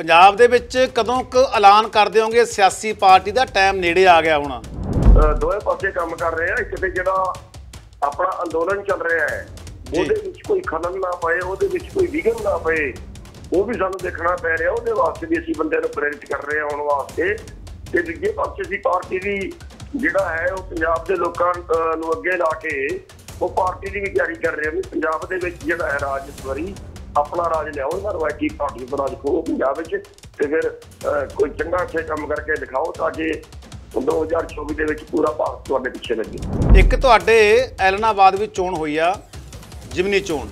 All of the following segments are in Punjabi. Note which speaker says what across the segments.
Speaker 1: ਪੰਜਾਬ ਦੇ ਵਿੱਚ ਕਦੋਂ ਕੁ ਐਲਾਨ ਕਰ ਦਿਓਗੇ ਸਿਆਸੀ ਪਾਰਟੀ ਦਾ ਟਾਈਮ ਨੇੜੇ ਆ ਗਿਆ ਹੁਣ।
Speaker 2: ਦੋਵੇਂ ਪਾਸੇ ਕੰਮ ਕਰ ਰਹੇ ਆ। ਕਿਤੇ ਜਿਹੜਾ ਆਪਣਾ ਅੰਦੋਲਨ ਚੱਲ ਰਿਹਾ ਹੈ। ਉਹਦੇ ਵਿੱਚ ਕੋਈ ਖਲਲ ਨਾ ਪਏ ਉਹਦੇ ਵਿੱਚ ਕੋਈ ਵਿਘਨ ਨਾ ਪਏ ਉਹ ਵੀ ਸਾਨੂੰ ਦੇਖਣਾ ਪੈ ਰਿਹਾ। ਉਹਦੇ ਵਾਸਤੇ ਵੀ ਅਸੀਂ ਬੰਦਿਆਂ ਨੂੰ ਪ੍ਰੇਰਿਤ ਕਰ ਰਹੇ ਹਾਂ ਆਉਣ ਵਾਸਤੇ। ਤੇ ਦੂਜੇ ਪਾਸੇ ਅਸੀਂ ਪਾਰਟੀ ਦੀ ਜਿਹੜਾ ਹੈ ਉਹ ਪੰਜਾਬ ਦੇ ਲੋਕਾਂ ਨੂੰ ਅੱਗੇ ਲਾ ਕੇ ਉਹ ਪਾਰਟੀ ਦੀ ਵੀ ਤਿਆਰੀ ਕਰ ਰਹੇ ਵੀ ਪੰਜਾਬ ਦੇ ਵਿੱਚ ਜਿਹੜਾ ਹੈ ਰਾਜ ਆਪਣਾ ਰਾਜ ਲਿਆਓ ਇਹਨਾਂ ਰਵਾਇਤੀ ਪਾਰਟੀ ਦਾ ਰਾਜ ਖੋਲੋ ਪੰਜਾਬ ਵਿੱਚ ਤੇ ਫਿਰ ਕੋਈ ਚੰਗਾ ਅੱਛੇ ਕੰਮ ਕਰਕੇ ਦਿਖਾਓ ਤਾਂ ਕਿ 2024 ਦੇ ਵਿੱਚ ਪੂਰਾ ਭਾਰਤ ਤੁਹਾਡੇ ਪਿੱਛੇ ਲੱਗੇ।
Speaker 1: ਇੱਕ ਤੁਹਾਡੇ ਐਲਨਾਬਾਦ ਵਿੱਚ ਚੋਣ ਹੋਈ ਆ ਜਿਮਨੀ ਚੋਣ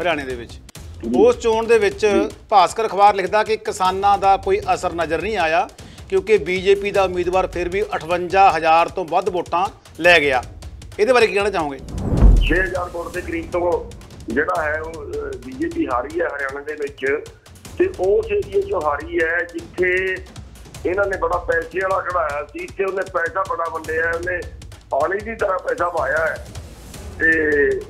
Speaker 1: ਹਰਿਆਣੇ ਦੇ ਵਿੱਚ। ਉਸ ਚੋਣ ਦੇ ਵਿੱਚ ਭਾਸਕਰ ਅਖਬਾਰ ਲਿਖਦਾ ਕਿ ਕਿਸਾਨਾਂ ਦਾ ਕੋਈ ਅਸਰ ਨਜ਼ਰ ਨਹੀਂ ਆਇਆ ਕਿਉਂਕਿ ਬੀਜੇਪੀ ਦਾ ਉਮੀਦਵਾਰ ਫਿਰ ਵੀ 58000 ਤੋਂ ਵੱਧ ਵੋਟਾਂ ਲੈ ਗਿਆ। ਇਹਦੇ ਬਾਰੇ ਕੀ ਕਹਿਣਾ ਚਾਹੋਗੇ?
Speaker 2: 6000 ਵੋਟ ਦੇ ਕਰੀਬ ਤੋਂ ਜਿਹੜਾ ਹੈ ਉਹ ਬੀਜੇਪੀ ਹਾਰੀ ਹੈ ਹਰਿਆਣਾ ਦੇ ਵਿੱਚ ਤੇ ਉਸ ਏਰੀਏ 'ਚੋਂ ਹਾਰੀ ਹੈ ਜਿੱਥੇ ਇਹਨਾਂ ਨੇ ਬੜਾ ਪੈਸੇ ਵਾਲਾ ਕਢਾਇਆ ਸੀ ਤੇ ਉਹਨੇ ਪੈਸਾ ਬੜਾ ਵੰਡਿਆ, ਉਹਨੇ ਪਾਣੀ ਦੀ ਤਰ੍ਹਾਂ ਪੈਸਾ ਪਾਇਆ ਹੈ। ਤੇ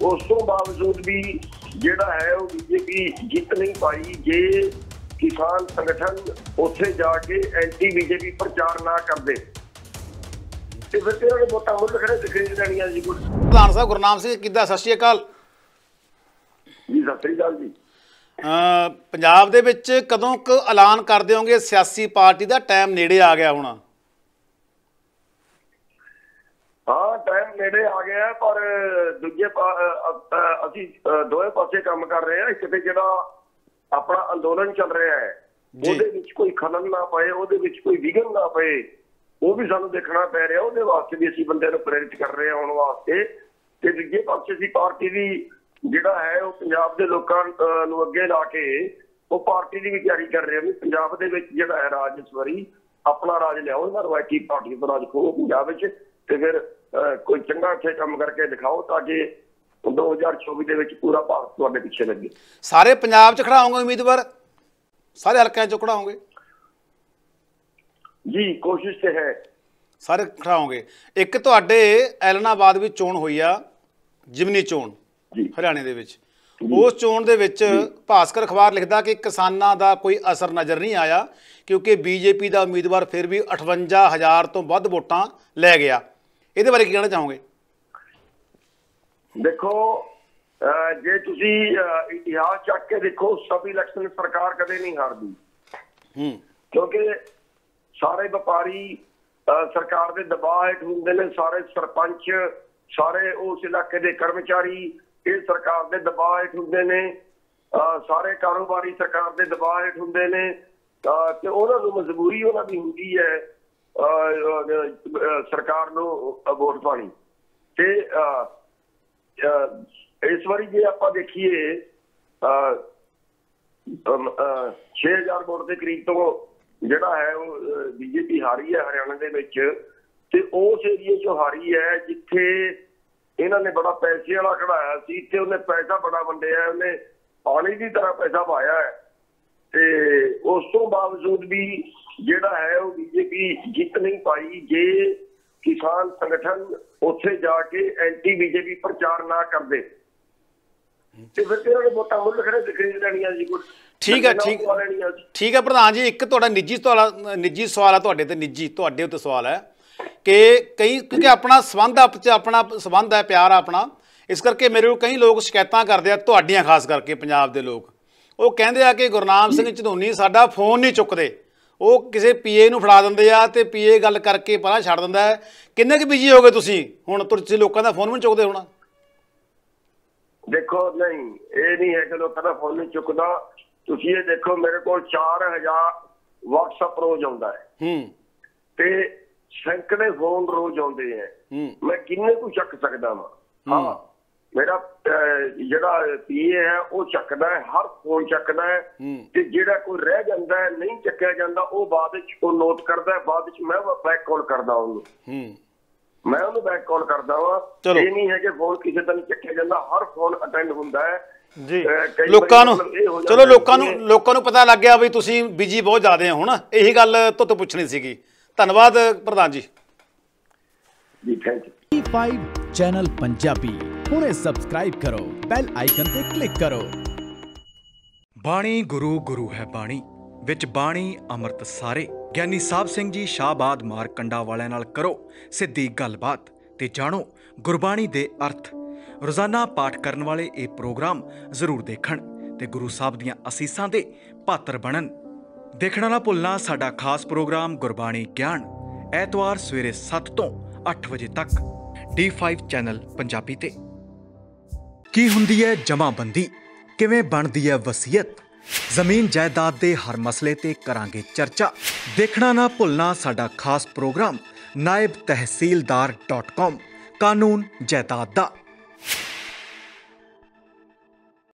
Speaker 2: ਉਸ ਤੋਂ ਬਾਵਜੂਦ ਵੀ ਜਿਹੜਾ ਹੈ ਉਹ ਬੀਜੇਪੀ ਜਿੱਤ ਨਹੀਂ ਪਾਈ, ਜੇ ਕਿਸਾਨ ਸੰਗਠਨ ਉੱਥੇ ਜਾ ਕੇ ਐਂਟੀ ਬੀਜੇਪੀ ਪ੍ਰਚਾਰ ਨਾ ਕਰਦੇ। ਤੇ ਫਿਰ ਤੇ ਉਹਨਾਂ ਨੇ ਵੋਟਾਂ ਮੁੱਲ ਖੜੇ ਖਰੀਦ ਲੈਣੀਆਂ ਜੀ? ਗੁੱਡ
Speaker 1: ਸਾਹਿਬ ਗੁਰਨਾਮ ਸਿੰਘ ਕਿੱਦਾਂ? ਸਤਿ ਸ਼੍ਰੀ ਅਕਾਲ।
Speaker 2: ਜੀ ਸਤਿ ਸ੍ਰੀ ਅਕਾਲ ਜੀ।
Speaker 1: ਪੰਜਾਬ ਦੇ ਵਿੱਚ ਕਦੋਂ ਕੁ ਐਲਾਨ ਕਰ ਦਿਓਗੇ ਸਿਆਸੀ ਪਾਰਟੀ ਦਾ? ਟਾਈਮ ਨੇੜੇ ਆ ਗਿਆ ਹੁਣ।
Speaker 2: ਹਾਂ ਟਾਈਮ ਨੇੜੇ ਆ ਗਿਆ ਪਰ ਦੂਜੇ ਅਸੀਂ ਦੋਵੇਂ ਪਾਸੇ ਕੰਮ ਕਰ ਰਹੇ ਹਾਂ। ਕਿਤੇ ਜਿਹੜਾ ਆਪਣਾ ਅੰਦੋਲਨ ਚੱਲ ਰਿਹਾ ਹੈ। ਉਹਦੇ ਵਿੱਚ ਕੋਈ ਖਲਲ ਨਾ ਪਏ ਉਹਦੇ ਵਿੱਚ ਕੋਈ ਵਿਘਨ ਨਾ ਪਏ ਉਹ ਵੀ ਸਾਨੂੰ ਦੇਖਣਾ ਪੈ ਰਿਹਾ। ਉਹਦੇ ਵਾਸਤੇ ਵੀ ਅਸੀਂ ਬੰਦਿਆਂ ਨੂੰ ਪ੍ਰੇਰਿਤ ਕਰ ਰਹੇ ਹਾਂ ਆਉਣ ਵਾਸਤੇ। ਤੇ ਦੂਜੇ ਪਾਸੇ ਅਸੀਂ ਪਾਰਟੀ ਦੀ ਜਿਹੜਾ ਹੈ ਉਹ ਪੰਜਾਬ ਦੇ ਲੋਕਾਂ ਨੂੰ ਅੱਗੇ ਲਾ ਕੇ ਉਹ ਪਾਰਟੀ ਦੀ ਵੀ ਤਿਆਰੀ ਕਰ ਰਹੇ ਵੀ ਪੰਜਾਬ ਦੇ ਵਿੱਚ ਜਿਹੜਾ ਹੈ ਰਾਜ ਇਸ ਵਾਰੀ ਆਪਣਾ ਰਾਜ ਲਿਆਓ ਇਹਨਾਂ ਰਵਾਇਤੀ ਪਾਰਟੀ ਦਾ ਰਾਜ ਖੋਲੋ ਪੰਜਾਬ ਵਿੱਚ ਤੇ ਫਿਰ ਕੋਈ ਚੰਗਾ ਅੱਛੇ ਕੰਮ ਕਰਕੇ ਦਿਖਾਓ ਤਾਂ ਕਿ 2024 ਦੇ ਵਿੱਚ ਪੂਰਾ ਭਾਰਤ ਤੁਹਾਡੇ ਪਿੱਛੇ ਲੱਗੇ।
Speaker 1: ਸਾਰੇ ਪੰਜਾਬ 'ਚ ਖੜਾਓਗੇ ਉਮੀਦਵਾਰ? ਸਾਰੇ ਹਲਕਿਆਂ 'ਚ ਖੜਾਓਗੇ?
Speaker 2: ਜੀ ਕੋਸ਼ਿਸ਼ ਤੇ ਹੈ।
Speaker 1: ਸਾਰੇ ਖੜਾਓਗੇ। ਇੱਕ ਤੁਹਾਡੇ ਐਲਨਾਬਾਦ ਵਿੱਚ ਚੋਣ ਹੋਈ ਆ ਜਿਮਨੀ ਚੋਣ। ਹਰਿਆਣੇ ਦੇ ਵਿੱਚ। ਉਸ ਚੋਣ ਦੇ ਵਿੱਚ ਭਾਸਕਰ ਅਖਬਾਰ ਲਿਖਦਾ ਕਿ ਕਿਸਾਨਾਂ ਦਾ ਕੋਈ ਅਸਰ ਨਜ਼ਰ ਨਹੀਂ ਆਇਆ ਕਿਉਂਕਿ ਬੀਜੇਪੀ ਦਾ ਉਮੀਦਵਾਰ ਫਿਰ ਵੀ 58000 ਤੋਂ ਵੱਧ ਵੋਟਾਂ ਲੈ ਗਿਆ। ਇਹਦੇ ਬਾਰੇ ਕੀ ਕਹਿਣਾ ਚਾਹੋਗੇ?
Speaker 2: ਦੇਖੋ ਜੇ ਤੁਸੀਂ ਇਤਿਹਾਸ ਚੱਕ ਕੇ ਦੇਖੋ ਸਭ ਇਲੈਕਸ਼ਨ ਸਰਕਾਰ ਕਦੇ ਨਹੀਂ ਹਾਰਦੀ।
Speaker 1: ਹੂੰ।
Speaker 2: ਕਿਉਂਕਿ ਸਾਰੇ ਵਪਾਰੀ ਸਰਕਾਰ ਦੇ ਦਬਾਅ ਹੇਠ ਹੁੰਦੇ ਨੇ ਸਾਰੇ ਸਰਪੰਚ ਸਾਰੇ ਉਸ ਇਲਾਕੇ ਦੇ ਕਰਮਚਾਰੀ ਇਹ ਸਰਕਾਰ ਦੇ ਦਬਾਅ ਹੇਠ ਹੁੰਦੇ ਨੇ ਸਾਰੇ ਕਾਰੋਬਾਰੀ ਸਰਕਾਰ ਦੇ ਦਬਾਅ ਹੇਠ ਹੁੰਦੇ ਨੇ ਤੇ ਉਹਨਾਂ ਨੂੰ ਮਜਬੂਰੀ ਉਹਨਾਂ ਦੀ ਹੁੰਦੀ ਹੈ ਸਰਕਾਰ ਨੂੰ ਵੋਟ ਪਾਣੀ। ਤੇ ਇਸ ਵਾਰੀ ਜੇ ਆਪਾਂ ਦੇਖੀਏ ਅਹ, ਅਮ, ਅਹ, 6000 ਵੋਟ ਦੇ ਕਰੀਬ ਤੋਂ ਜਿਹੜਾ ਹੈ ਉਹ ਬੀਜੇਪੀ ਹਾਰੀ ਹੈ ਹਰਿਆਣਾ ਦੇ ਵਿੱਚ ਤੇ ਉਸ ਏਰੀਏ 'ਚੋਂ ਹਾਰੀ ਹੈ ਜਿੱਥੇ ਇਹਨਾਂ ਨੇ ਬੜਾ ਪੈਸੇ ਵਾਲਾ ਕਢਾਇਆ ਸੀ ਤੇ ਉਹਨੇ ਪੈਸਾ ਬੜਾ ਵੰਡਿਆ ਉਹਨੇ ਪਾਣੀ ਦੀ ਤਰ੍ਹਾਂ ਪੈਸਾ ਪਾਇਆ ਹੈ। ਤੇ ਉਸ ਤੋਂ ਬਾਵਜੂਦ ਵੀ ਜਿਹੜਾ ਹੈ ਉਹ ਬੀਜੇਪੀ ਜਿੱਤ ਨਹੀਂ ਪਾਈ ਜੇ ਕਿਸਾਨ ਸੰਗਠਨ ਉੱਥੇ ਜਾ ਕੇ ਐਂਟੀ ਬੀਜੇਪੀ ਪ੍ਰਚਾਰ ਨਾ ਕਰਦੇ। ਤੇ ਫਿਰ ਤੇ ਉਹਨਾਂ ਨੇ ਵੋਟਾਂ ਮੁੱਲ ਖੜੇ ਖਰੀਦ ਲੈਣੀਆਂ ਜੀ ਗੁੱਡ
Speaker 1: ਠੀਕ ਹੈ, ਠੀਕ। ਠੀਕ ਹੈ ਪ੍ਰਧਾਨ ਜੀ ਇੱਕ ਤੁਹਾਡਾ ਨਿੱਜੀ ਸਵਾਲ ਨਿੱਜੀ ਸਵਾਲ ਆ ਤੁਹਾਡੇ ਤੇ ਨਿੱਜੀ ਤੁਹਾਡੇ ਉੱਤੇ ਸਵਾਲ ਹੈ। ਕਿ ਕਈ ਕਿਉਂਕਿ ਆਪਣਾ ਸਬੰਧ ਆਪ ਚ ਆਪਣਾ ਸਬੰਧ ਹੈ ਪਿਆਰ ਆਪਣਾ ਇਸ ਕਰਕੇ ਮੇਰੇ ਕੋਲ ਕਈ ਲੋਕ ਸ਼ਿਕਾਇਤਾਂ ਕਰਦੇ ਆ ਤੁਹਾਡੀਆਂ ਖਾਸ ਕਰਕੇ ਪੰਜਾਬ ਦੇ ਲੋਕ। ਉਹ ਕਹਿੰਦੇ ਆ ਕਿ ਗੁਰਨਾਮ ਸਿੰਘ ਝਦੋਨੀ ਸਾਡਾ ਫੋਨ ਨਹੀਂ ਚੁੱਕਦੇ। ਉਹ ਕਿਸੇ ਪੀਏ ਨੂੰ ਫੜਾ ਦਿੰਦੇ ਆ ਤੇ ਪੀਏ ਗੱਲ ਕਰਕੇ ਪਰਾਂ ਛੱਡ ਦਿੰਦਾ ਹੈ। ਕਿੰਨੇ ਕੁ ਬਿਜ਼ੀ ਹੋ ਗਏ ਤੁਸੀਂ? ਹੁਣ ਤੁਸੀਂ ਲੋਕਾਂ ਦਾ ਫੋਨ ਵੀ ਚੁੱਕਦੇ ਹੁਣ?
Speaker 2: ਦੇਖੋ ਨਹੀਂ ਇਹ ਨਹੀਂ ਹੈ ਕਿ ਲੋਕਾਂ ਦਾ ਫੋਨ ਨਹੀਂ ਚੁੱਕਦਾ। ਤੁਸੀਂ ਇਹ ਦੇਖੋ ਮੇਰੇ ਕੋਲ 4000 WhatsApp ਰੋਜ਼ ਆਉਂਦਾ ਹੈ।
Speaker 1: ਹੂੰ।
Speaker 2: ਤੇ ਸੈਂਕੜੇ ਫੋਨ ਰੋਜ਼ ਆਉਂਦੇ ਹੂੰ। ਮੈਂ ਕਿੰਨੇ ਕੁ ਚੱਕ ਸਕਦਾ ਵਾਂ? ਹਾਂ। ਮੇਰਾ ਜਿਹੜਾ ਪੀਏ ਹੈ ਉਹ ਚੱਕਦਾ ਹੈ ਹਰ ਫੋਨ ਚੱਕਦਾ ਹੈ। ਤੇ ਜਿਹੜਾ ਕੋਈ ਰਹਿ ਜਾਂਦਾ ਹੈ ਨਹੀਂ ਚੱਕਿਆ ਜਾਂਦਾ ਉਹ ਬਾਅਦ ਵਿੱਚ ਉਹ ਨੋਟ ਕਰਦਾ ਹੈ ਬਾਅਦ ਵਿੱਚ ਮੈਂ ਬੈਕ ਕਾਲ ਕਰਦਾ ਉਹਨੂੰ।
Speaker 1: ਹੂੰ।
Speaker 2: ਮੈਂ ਉਹਨੂੰ ਬੈਕ ਕਾਲ ਕਰਦਾ ਵਾਂ। ਇਹ ਨਹੀਂ ਹੈ ਕਿ ਫੋਨ ਕਿਸੇ ਦਾ ਨਹੀਂ ਚੱਕਿਆ ਜਾਂਦਾ ਹਰ ਫੋਨ ਅਟੈਂਡ ਹੁੰਦਾ ਹੈ।
Speaker 1: ਜੀ। ਲੋਕਾਂ ਨੂੰ ਚਲੋ ਲੋਕਾਂ ਨੂੰ ਲੋਕਾਂ ਨੂੰ ਪਤਾ ਲੱਗ ਗਿਆ ਵੀ ਤੁਸੀਂ ਬਿਜ਼ੀ ਬਹੁਤ ਜ਼ਿਆਦੇ ਹੋ ਹੁਣ ਇਹੀ ਗੱਲ ਤੋਂ ਤੋਂ ਪੁੱਛਣੀ ਸੀਗੀ। ਧੰਨਵਾਦ ਪ੍ਰਧਾਨ ਜੀ।
Speaker 2: ਜੀ thank you
Speaker 3: E5 channel Punjabi ਹੁਣੇ ਸਬਸਕ੍ਰਾਈਬ ਕਰੋ ਬੈਲ ਆਈਕਨ ਤੇ ਕਲਿੱਕ ਕਰੋ।
Speaker 4: ਬਾਣੀ ਗੁਰੂ ਗੁਰੂ ਹੈ ਬਾਣੀ। ਵਿੱਚ ਬਾਣੀ ਅੰਮ੍ਰਿਤ ਸਾਰੇ। ਗਿਆਨੀ ਸਾਹਿਬ ਸਿੰਘ ਜੀ ਸ਼ਾਹਬਾਦ ਮਾਰ ਕੰਡਾ ਵਾਲਿਆਂ ਨਾਲ ਕਰੋ ਸਿੱਧੀ ਗੱਲਬਾਤ ਤੇ ਜਾਣੋ ਗੁਰਬਾਣੀ ਦੇ ਅਰਥ। ਰੋਜ਼ਾਨਾ ਪਾਠ ਕਰਨ ਵਾਲੇ ਇਹ ਪ੍ਰੋਗਰਾਮ ਜ਼ਰੂਰ ਦੇਖਣ ਤੇ ਗੁਰੂ ਸਾਹਿਬ ਦੀਆਂ ਅਸੀਸਾਂ ਦੇ ਪਾਤਰ ਬਣਨ। ਦੇਖਣਾ ਨਾ ਭੁੱਲਣਾ ਸਾਡਾ ਖਾਸ ਪ੍ਰੋਗਰਾਮ ਗੁਰਬਾਣੀ ਗਿਆਨ, ਐਤਵਾਰ ਸਵੇਰੇ 7 ਤੋਂ 8 ਵਜੇ ਤੱਕ D5 ਚੈਨਲ ਪੰਜਾਬੀ ਤੇ। ਕੀ ਹੁੰਦੀ ਹੈ ਜਮਾਬੰਦੀ? ਕਿਵੇਂ ਬਣਦੀ ਹੈ ਵਸੀਅਤ? ਜ਼ਮੀਨ ਜਾਇਦਾਦ ਦੇ ਹਰ ਮਸਲੇ ਤੇ ਕਰਾਂਗੇ ਚਰਚਾ। ਦੇਖਣਾ ਨਾ ਭੁੱਲਣਾ ਸਾਡਾ ਖਾਸ ਪ੍ਰੋਗਰਾਮ, ਨਾਇਬ ਤਹਿਸੀਲਦਾਰ.com ਕਾਨੂੰਨ ਜਾਇਦਾਦ ਦਾ।